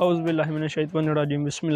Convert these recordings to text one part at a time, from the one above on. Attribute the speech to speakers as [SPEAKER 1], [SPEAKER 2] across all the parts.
[SPEAKER 1] अज़बिल्लिमिनशैतवानरजीम बसमीम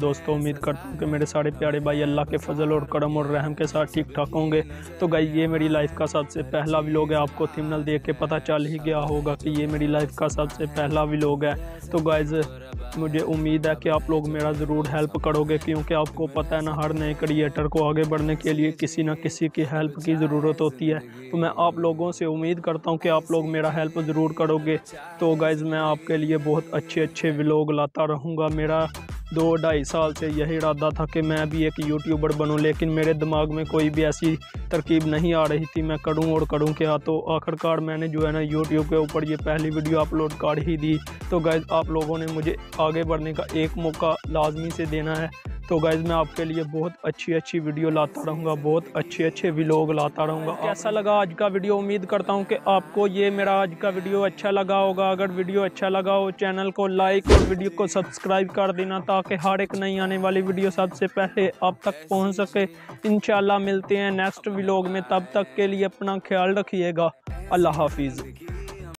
[SPEAKER 1] दोस्तों, उम्मीद करता हूँ कि मेरे सारे प्यारे भाई अल्लाह के फजल और करम और रहम के साथ ठीक ठाक होंगे। तो गाई ये मेरी लाइफ का सबसे पहला व्लॉग है। आपको थिमनल देख के पता चल ही गया होगा कि ये मेरी लाइफ का सबसे पहला व्लॉग है। तो गाइज़ मुझे उम्मीद है कि आप लोग मेरा ज़रूर हेल्प करोगे, क्योंकि आपको पता है ना, हर नए क्रिएटर को आगे बढ़ने के लिए किसी न किसी की हेल्प की ज़रूरत होती है। तो मैं आप लोगों से उम्मीद करता हूँ कि आप लोग मेरा हेल्प ज़रूर करोगे। तो गाइज़ मैं आपके लिए बहुत अच्छे अच्छे व्लॉग लाता रहूँगा। मेरा दो ढाई साल से यही इरादा था कि मैं भी एक यूट्यूबर बनूं, लेकिन मेरे दिमाग में कोई भी ऐसी तरकीब नहीं आ रही थी। मैं करूँ और करूँ क्या? तो आखिरकार मैंने जो है ना यूट्यूब के ऊपर ये पहली वीडियो अपलोड कर ही दी। तो गैज़ आप लोगों ने मुझे आगे बढ़ने का एक मौका लाजमी से देना है। तो गाइज़ मैं आपके लिए बहुत अच्छी अच्छी वीडियो लाता रहूँगा बहुत अच्छे अच्छे व्लॉग लाता रहूँगा। कैसा लगा आज का वीडियो उम्मीद करता हूँ कि आपको ये मेरा आज का वीडियो अच्छा लगा होगा। अगर वीडियो अच्छा लगा हो चैनल को लाइक और वीडियो को सब्सक्राइब कर देना ताकि हर एक नई आने वाली वीडियो सबसे पहले आप तक पहुँच सके। इन मिलते हैं नेक्स्ट व्लॉग में। तब तक के लिए अपना ख्याल रखिएगा। अल्लाह हाफिज़।